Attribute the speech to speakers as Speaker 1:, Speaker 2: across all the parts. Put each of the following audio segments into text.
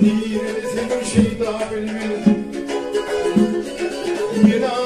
Speaker 1: bilmelisin, bir şey daha bilmelisin. Bir daha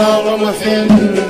Speaker 1: all of my family.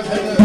Speaker 1: Thank you.